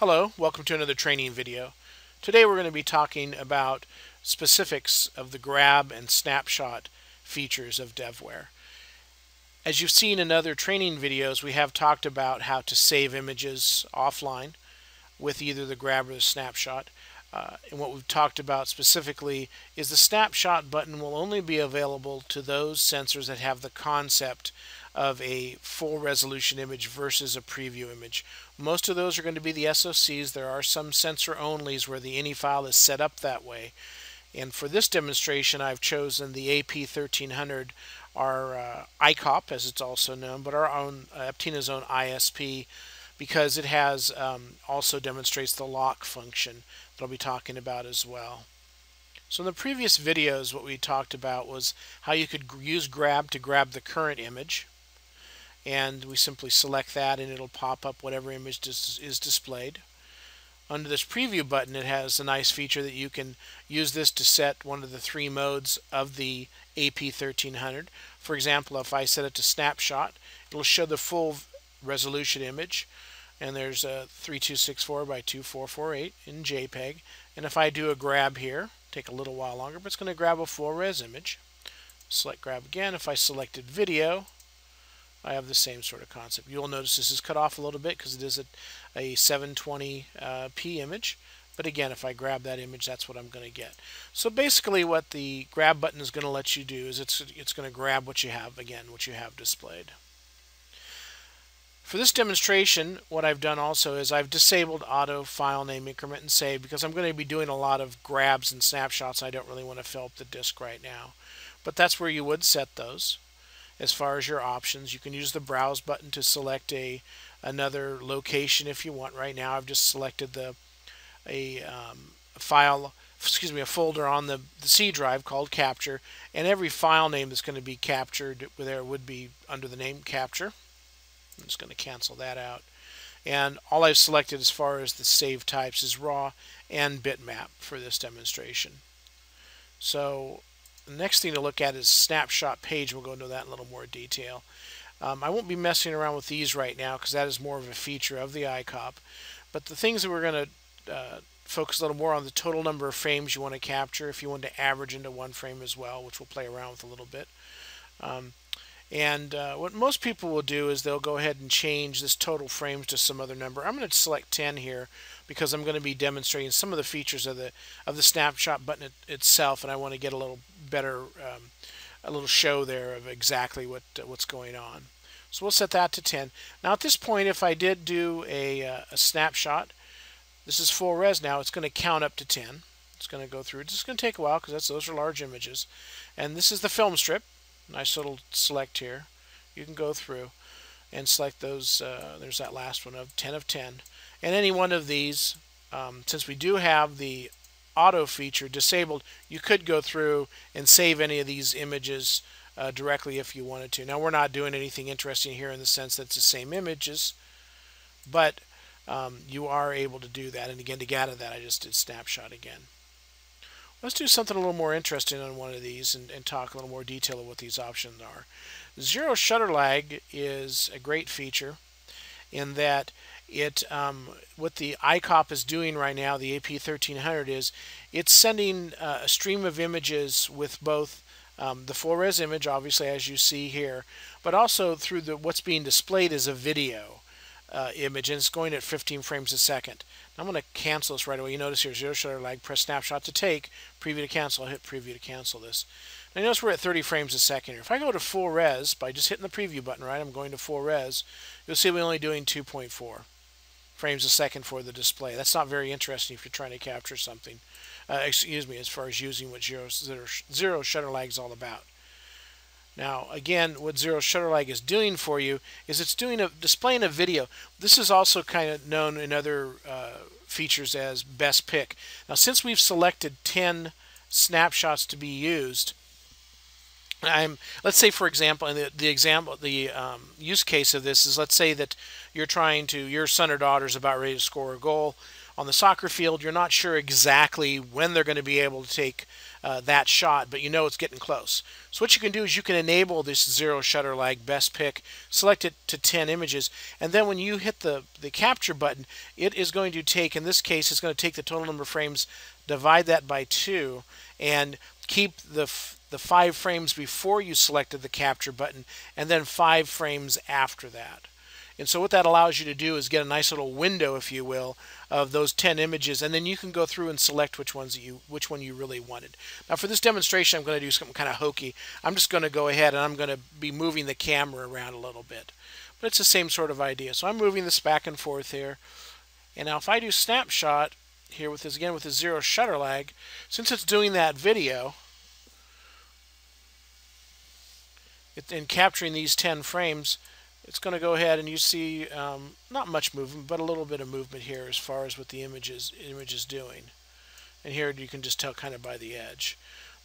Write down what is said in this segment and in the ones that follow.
Hello, welcome to another training video. Today we're going to be talking about specifics of the grab and snapshot features of DevWare. As you've seen in other training videos, we have talked about how to save images offline with either the grab or the snapshot. Uh, and what we've talked about specifically is the snapshot button will only be available to those sensors that have the concept of a full resolution image versus a preview image. Most of those are going to be the SOCs. There are some sensor onlys where the ini file is set up that way. And for this demonstration, I've chosen the AP1300, our uh, ICOP, as it's also known, but our own uh, Aptina's own ISP, because it has um, also demonstrates the lock function that I'll be talking about as well. So in the previous videos, what we talked about was how you could use grab to grab the current image and we simply select that and it'll pop up whatever image dis is displayed. Under this preview button it has a nice feature that you can use this to set one of the three modes of the AP1300. For example, if I set it to snapshot, it'll show the full resolution image and there's a 3264 by 2448 in JPEG and if I do a grab here, take a little while longer, but it's going to grab a full res image. Select grab again. If I selected video, I have the same sort of concept. You'll notice this is cut off a little bit because it is a, a 720p uh, image. But again, if I grab that image, that's what I'm going to get. So basically what the grab button is going to let you do is it's, it's going to grab what you have, again, what you have displayed. For this demonstration, what I've done also is I've disabled auto file name increment and save because I'm going to be doing a lot of grabs and snapshots. I don't really want to fill up the disk right now. But that's where you would set those as far as your options. You can use the browse button to select a another location if you want. Right now I've just selected the a um, file excuse me a folder on the, the C drive called capture and every file name that's going to be captured there would be under the name capture. I'm just going to cancel that out. And all I've selected as far as the save types is raw and bitmap for this demonstration. So next thing to look at is snapshot page. We'll go into that in a little more detail. Um, I won't be messing around with these right now because that is more of a feature of the ICOP. But the things that we're going to uh, focus a little more on the total number of frames you want to capture if you want to average into one frame as well, which we'll play around with a little bit. Um, and uh, what most people will do is they'll go ahead and change this total frames to some other number. I'm going to select 10 here because I'm going to be demonstrating some of the features of the of the snapshot button it, itself, and I want to get a little better, um, a little show there of exactly what uh, what's going on. So we'll set that to 10. Now at this point, if I did do a, uh, a snapshot, this is full res now, it's going to count up to 10. It's going to go through. It's just going to take a while because those are large images. And this is the film strip. Nice little select here. You can go through and select those. Uh, there's that last one of 10 of 10. And any one of these, um, since we do have the auto feature disabled, you could go through and save any of these images uh, directly if you wanted to. Now we're not doing anything interesting here in the sense that it's the same images, but um, you are able to do that. And again, to get out of that, I just did snapshot again. Let's do something a little more interesting on one of these and, and talk a little more detail of what these options are. Zero shutter lag is a great feature in that it um, what the ICOP is doing right now, the AP1300 is it's sending uh, a stream of images with both um, the full res image, obviously as you see here, but also through the what's being displayed is a video uh, image, and it's going at 15 frames a second. Now I'm going to cancel this right away. You notice here zero shutter lag. Press snapshot to take, preview to cancel. I'll hit preview to cancel this. Now notice we're at 30 frames a second here. If I go to full res by just hitting the preview button, right, I'm going to full res. You'll see we're only doing 2.4 frames a second for the display. That's not very interesting if you're trying to capture something. Uh, excuse me, as far as using what zero, zero shutter lag is all about. Now, again, what zero shutter lag is doing for you is it's doing a displaying a video. This is also kind of known in other uh, features as best pick. Now, since we've selected 10 snapshots to be used, I'm let's say for example, and the, the example, the um, use case of this is let's say that you're trying to your son or daughter is about ready to score a goal, on the soccer field, you're not sure exactly when they're going to be able to take uh, that shot, but you know it's getting close. So what you can do is you can enable this zero shutter lag best pick, select it to 10 images, and then when you hit the, the capture button, it is going to take, in this case, it's going to take the total number of frames, divide that by two, and keep the the five frames before you selected the capture button and then five frames after that. And so what that allows you to do is get a nice little window, if you will, of those 10 images, and then you can go through and select which ones you which one you really wanted. Now for this demonstration, I'm going to do something kind of hokey. I'm just going to go ahead and I'm going to be moving the camera around a little bit. But it's the same sort of idea. So I'm moving this back and forth here. And now if I do snapshot here with this again with the zero shutter lag, since it's doing that video, it's in capturing these 10 frames, it's going to go ahead and you see um, not much movement, but a little bit of movement here as far as what the image is, image is doing. And here you can just tell kind of by the edge.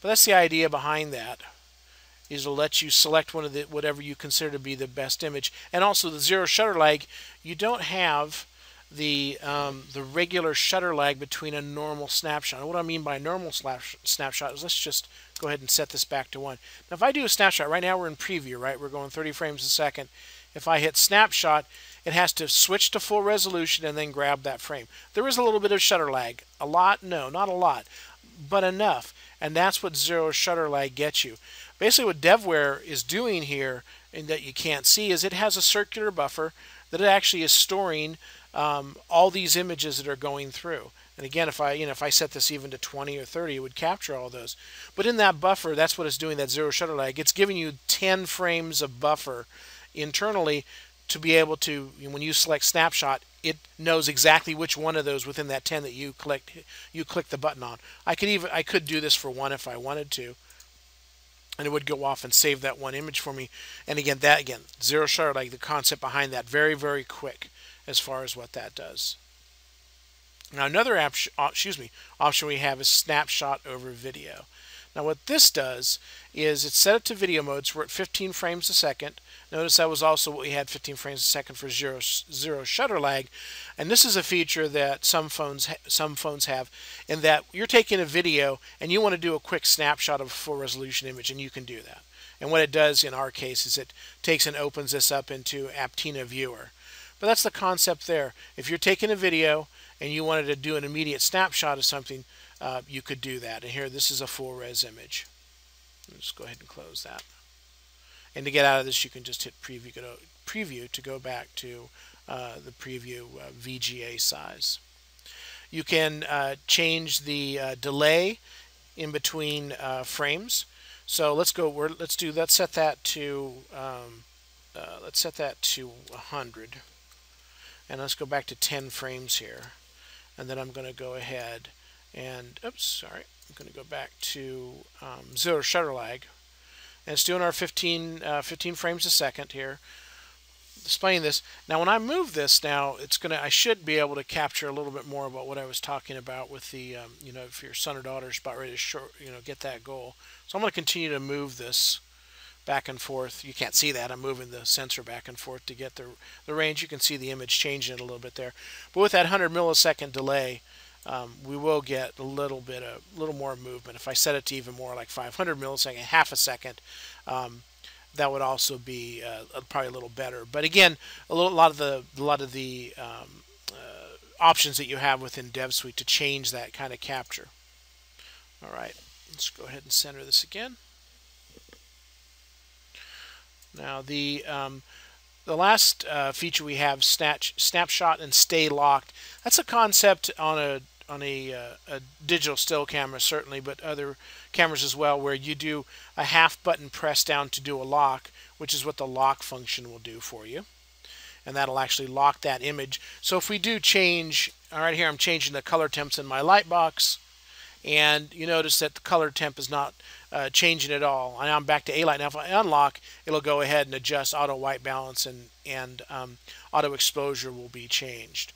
But that's the idea behind that is to let you select one of the whatever you consider to be the best image. And also the zero shutter lag, you don't have the um, the regular shutter lag between a normal snapshot. What I mean by normal snapshot is let's just go ahead and set this back to one. Now if I do a snapshot, right now we're in preview, right? We're going 30 frames a second. If I hit snapshot, it has to switch to full resolution and then grab that frame. There is a little bit of shutter lag. A lot? No, not a lot, but enough. And that's what zero shutter lag gets you. Basically what DevWare is doing here, and that you can't see, is it has a circular buffer that it actually is storing um, all these images that are going through. And again, if I you know if I set this even to 20 or 30, it would capture all those. But in that buffer, that's what it's doing. That zero shutter lag. It's giving you 10 frames of buffer internally to be able to when you select snapshot, it knows exactly which one of those within that 10 that you click you click the button on. I could even I could do this for one if I wanted to and it would go off and save that one image for me. And again, that again, zero shutter, like the concept behind that, very, very quick as far as what that does. Now another app, excuse me, option we have is snapshot over video. Now what this does is it's set it to video mode, so we're at 15 frames a second. Notice that was also what we had 15 frames a second for zero, zero shutter lag. And this is a feature that some phones some phones have in that you're taking a video and you want to do a quick snapshot of a full resolution image and you can do that. And what it does in our case is it takes and opens this up into Aptina Viewer. But that's the concept there. If you're taking a video and you wanted to do an immediate snapshot of something, uh, you could do that. And here, this is a full res image. Let's go ahead and close that. And to get out of this, you can just hit preview, to, preview to go back to uh, the preview uh, VGA size. You can uh, change the uh, delay in between uh, frames. So let's go. let's do. Let's set that to. Um, let's set that to 100 and let's go back to 10 frames here and then I'm going to go ahead and oops sorry I'm going to go back to um, zero shutter lag and it's doing our 15 uh, 15 frames a second here displaying this now when I move this now it's gonna I should be able to capture a little bit more about what I was talking about with the um, you know if your son or daughter is about ready to short, you know get that goal so I'm going to continue to move this back and forth. You can't see that. I'm moving the sensor back and forth to get the, the range. You can see the image changing it a little bit there. But with that 100 millisecond delay, um, we will get a little bit of a little more movement. If I set it to even more like 500 millisecond, half a second, um, that would also be uh, probably a little better. But again, a, little, a lot of the a lot of the um, uh, options that you have within DevSuite to change that kind of capture. All right, let's go ahead and center this again. Now the um, the last uh, feature we have snatch, snapshot and stay locked. That's a concept on a on a, uh, a, digital still camera certainly, but other cameras as well, where you do a half button press down to do a lock, which is what the lock function will do for you. And that'll actually lock that image. So if we do change, all right, here I'm changing the color temps in my light box and you notice that the color temp is not uh, changing at all. And I'm back to A light. Now if I unlock, it'll go ahead and adjust auto white balance and, and um, auto exposure will be changed.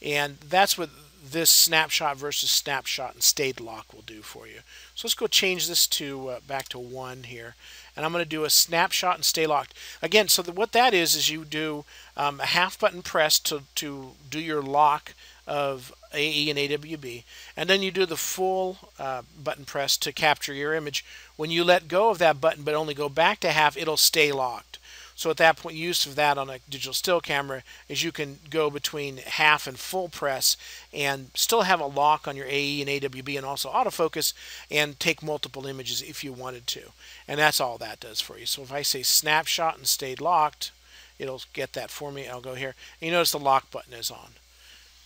And that's what this snapshot versus snapshot and stayed lock will do for you. So let's go change this to uh, back to one here. And I'm going to do a snapshot and stay locked. Again, so what that is, is you do um, a half button press to, to do your lock of AE and AWB, and then you do the full uh, button press to capture your image. When you let go of that button but only go back to half, it'll stay locked. So at that point, use of that on a digital still camera is you can go between half and full press and still have a lock on your AE and AWB and also autofocus and take multiple images if you wanted to. And that's all that does for you. So if I say snapshot and stayed locked, it'll get that for me. I'll go here. And you notice the lock button is on.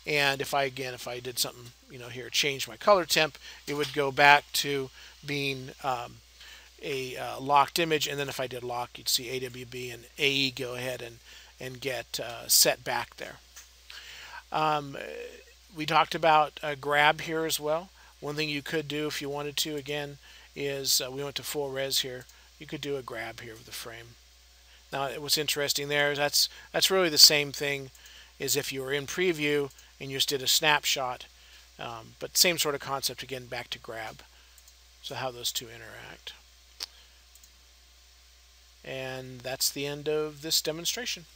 And if I, again, if I did something, you know, here, change my color temp, it would go back to being um, a uh, locked image, and then if I did lock, you'd see AWB and AE go ahead and, and get uh, set back there. Um, we talked about a grab here as well. One thing you could do if you wanted to, again, is uh, we went to full res here. You could do a grab here of the frame. Now, what's interesting there is that's that's really the same thing as if you were in preview and you just did a snapshot, um, but same sort of concept again. Back to grab. So how those two interact. And that's the end of this demonstration.